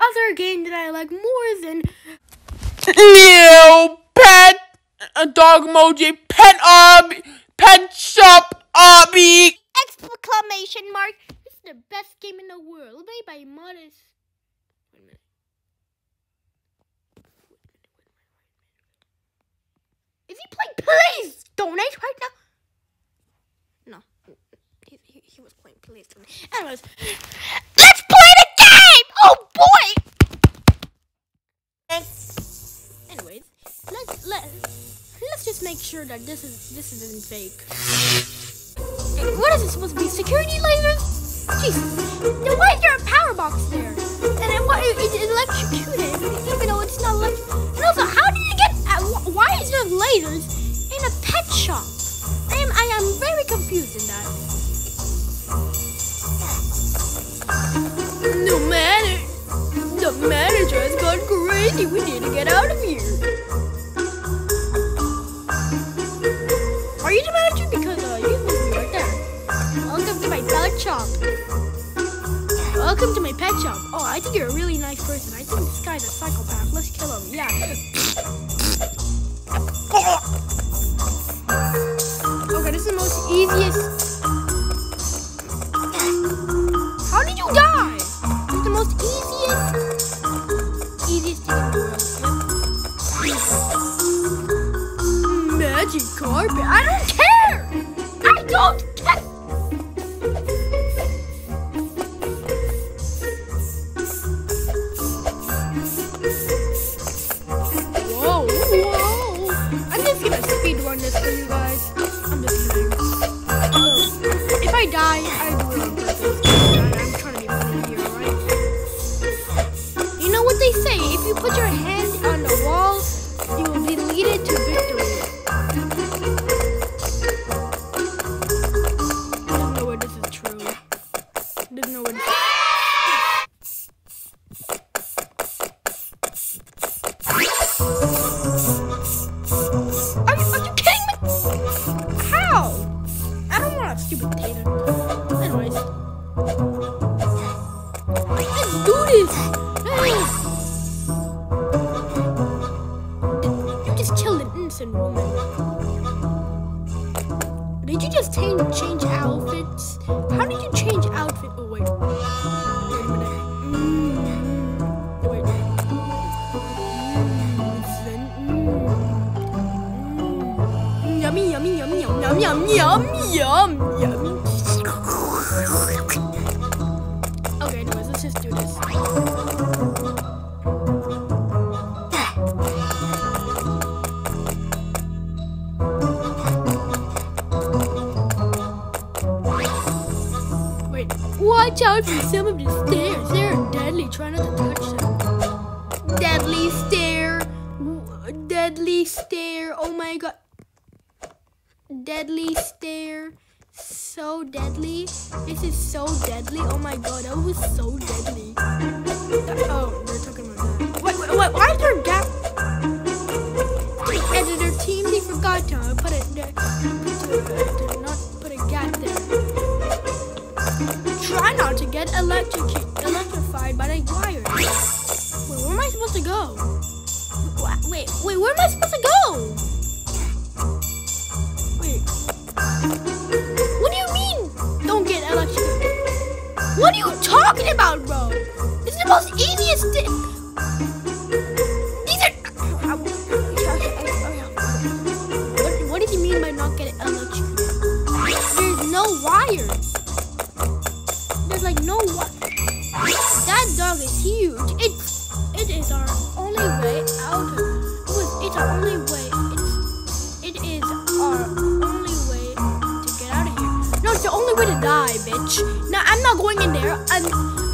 other game that I like more than Ew, pet, a dog emoji, pet ob, pet shop obby. exclamation mark. This is the best game in the world, made by Modest. Wait a minute. Is he playing? Please donate right now. No, he, he, he was playing. Please donate. Anyways, let's play the game. Oh boy. Anyways, let's let let's just make sure that this is this isn't fake. What is it supposed to be? Security lasers? Jeez, then why is there a power box there? And then why it, it electrocuted, even though it's not electric. And also, how did you get? Uh, why is there lasers in a pet shop? I am I am very confused in that. No matter. The manager has gone crazy. We need to get out of here. Are you the manager? Because uh, you're supposed right there. Welcome to my pet shop. Welcome to my pet shop. Oh, I think you're a really nice person. I think this guy's a psychopath. Let's kill him. Yeah. Okay, this is the most easiest. Killed an innocent woman. Did you just change, outfits? How did you change outfit? Oh, wait. Wait a minute. Mm. Mm, mm. Yummy, yummy, yummy, yum, yum, yum, yum, yum, watch out for some of the stairs. They're deadly. Try not to touch them. Deadly stare. Deadly stare. Oh my god. Deadly stare. So deadly. This is so deadly. Oh my god, that was so deadly. Oh, they're talking about that. Wait, wait, wait. Why is there a gap? The editor team, they forgot to put it there. What are you talking about, bro? Is the most easiest thing. There. I'm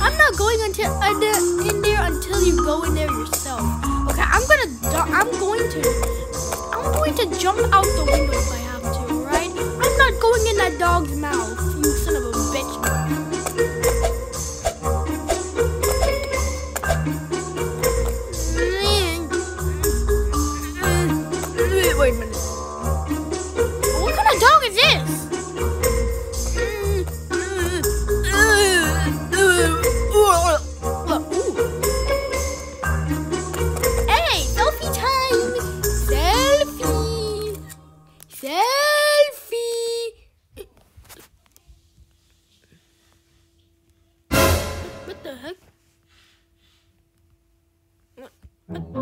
I'm not going until uh, in there until you go in there yourself. Okay, I'm gonna I'm going to I'm going to jump out the window if I have to. Right? I'm not going in that dog's mouth. You son of a bitch.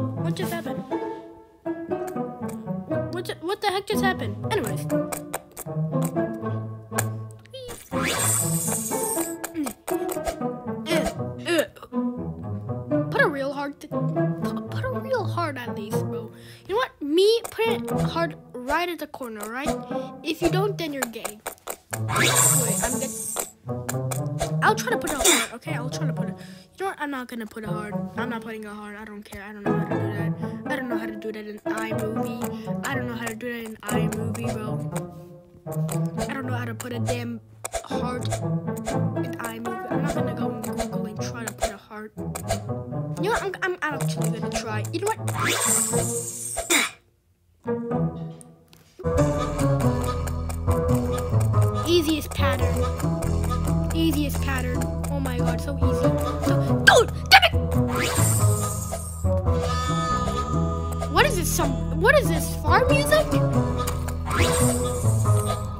What, just happened? What, what, what the heck just happened? Anyways. Put a real hard, put, a real hard at least, bro. You know what? Me, put it hard right at the corner, right? If you don't, then you're gay. Wait, I'm good. I'll try to put it hard, okay? I'll try to put it. You know what? I'm not gonna put it hard. I'm not putting it hard. I don't care. I don't know how to do that. I don't know how to do that in iMovie. I don't know how to do that in iMovie, bro. I don't know how to put a damn heart in iMovie. I'm not gonna go on Google and try to put a heart. You know what? I'm, I'm actually gonna try. You know what? Easiest pattern. Easiest pattern. Oh my god, so easy. So, dude, damn it! What is this? Some? What is this? Farm music?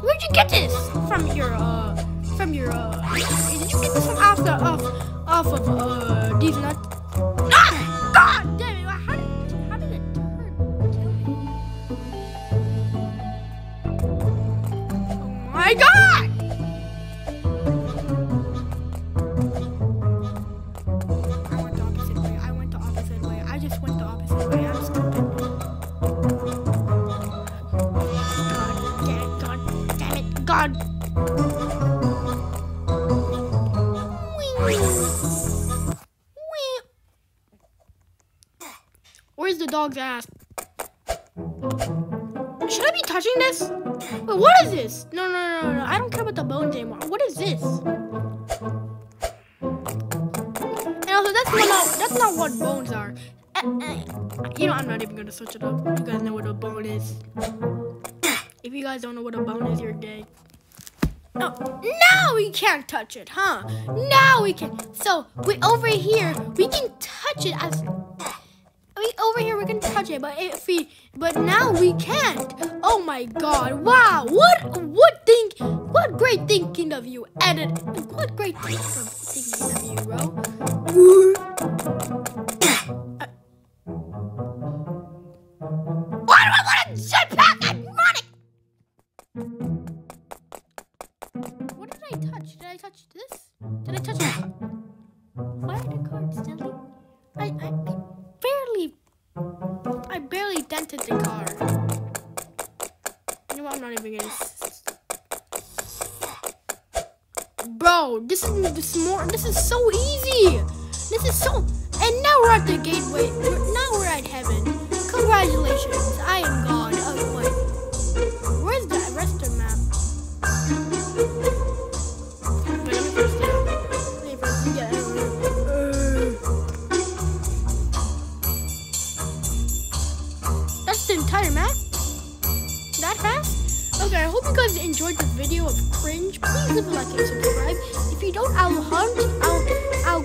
Where'd you get this? From your uh? From your uh? Did you get this from off the off off of uh these nuts? Where's the dog's ass? Should I be touching this? Wait, what is this? No, no, no, no. I don't care about the bones anymore. What is this? And also, that's not that's not what bones are. Uh, uh, you know, I'm not even gonna switch it up. You guys know what a bone is. If you guys don't know what a bone is, you're gay. No, now we can't touch it, huh? Now we can. So we over here, we can touch it as. We over here, we can touch it, but if we, but now we can't. Oh my God! Wow! What, what think? What great thinking of you, edit. What great thinking of you, bro. Car. You know what? I'm not even gonna. Bro, this is this more. This is so easy. This is so. And now we're at the gateway. We're, now we're at heaven. Congratulations, I am God. Oh wait, have enjoyed the video of cringe, please leave a like and subscribe. If you don't, I'll hunt. I'll I'll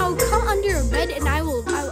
I'll come under your bed and I will. I will